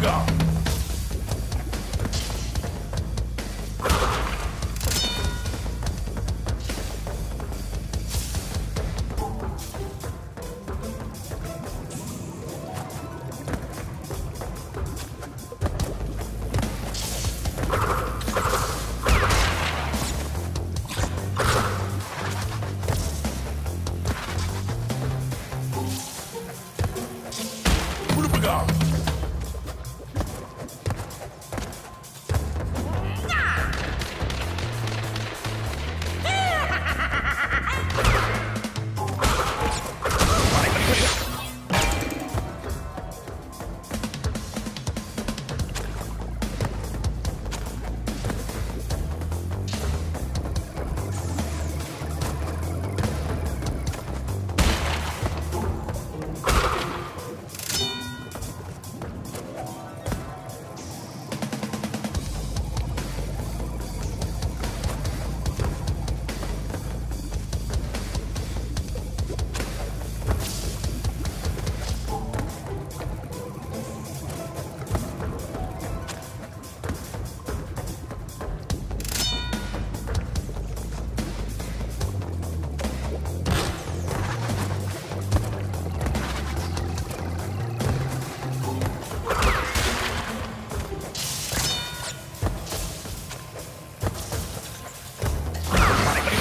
Go!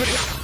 Good luck.